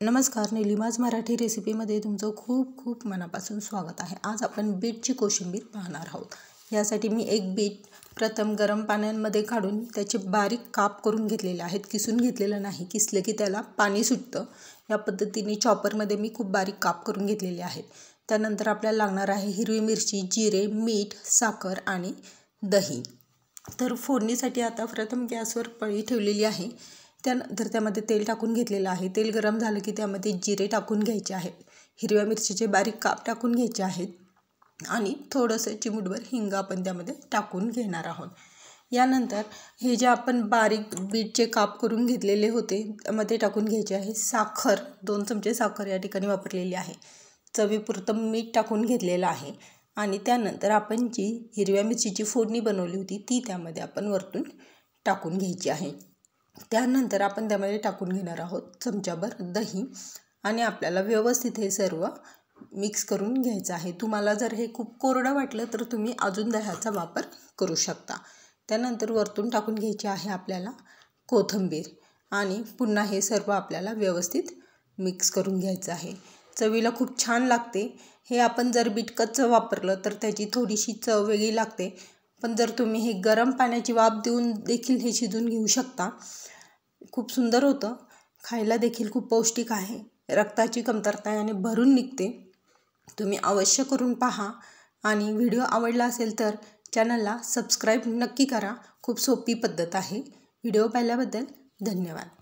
नमस्कार निलिमाज मराठी रेसिपीमध्ये तुमचं खूप खूप मनापासून स्वागत आहे. आज आपण बीटची कोशिंबीर पाहणार आहोत. यासाठी मी एक बीट प्रथम गरम पाण्यांमध्ये काढून त्याचे बारीक काप करून घेतलेले आहेत. किसून घेतलेलं नाही किसलं की त्याला पाणी सुटतं. या पद्धतीने चॉपरमध्ये मी खूप बारीक काप करून घेतलेले आहेत. त्यानंतर आपल्याला लागणार आहे हिरवी मिरची जिरे मीठ साखर आणि दही. तर फोडणीसाठी आता प्रथम गॅसवर पळी ठेवलेली आहे. त्यानंतर त्यामध्ये तेल टाकून घेतलेलं आहे तेल गरम झालं की त्यामध्ये जिरे टाकून घ्यायचे आहे हिरव्या मिरचीचे बारीक काप टाकून घ्यायचे आहेत आणि थोडंसं चिमूटभर हिंग आपण त्यामध्ये टाकून घेणार आहोत. यानंतर हे जे आपण बारीक बीटचे काप करून घेतलेले होते त्यामध्ये टाकून घ्यायचे आहे साखर दोन चमचे साखर या ठिकाणी वापरलेली आहे. चवीपुरतं मीठ टाकून घेतलेलं आहे आणि त्यानंतर आपण जी हिरव्या मिरचीची फोडणी बनवली होती ती त्यामध्ये आपण वरतून टाकून घ्यायची आहे. त्यानंतर आपण त्यामध्ये टाकून घेणार आहोत चमच्याभर दही आणि आपल्याला व्यवस्थित हे सर्व मिक्स करून घ्यायचं आहे. तुम्हाला जर हे खूप कोरडं वाटलं तर तुम्ही अजून दह्याचा वापर करू शकता. त्यानंतर वरतून टाकून घ्यायचे आहे आपल्याला कोथिंबीर आणि पुन्हा हे सर्व आपल्याला व्यवस्थित मिक्स करून घ्यायचं आहे. चवीला खूप छान लागते. हे आपण जर बिटकच वापरलं तर त्याची थोडीशी चव वेगळी लागते. पण जर तुम्ही हे गरम पाण्याची वाफ देऊन देखील हे शिजून घेऊ शकता. खूप सुंदर होतं. खायला देखील खूप पौष्टिक आहे. रक्ताची कमतरता याने भरून निघते. तुम्ही अवश्य करून पहा. आणि व्हिडिओ आवडला असेल तर चॅनलला सबस्क्राईब नक्की करा. खूप सोपी पद्धत आहे. व्हिडिओ पाहिल्याबद्दल धन्यवाद.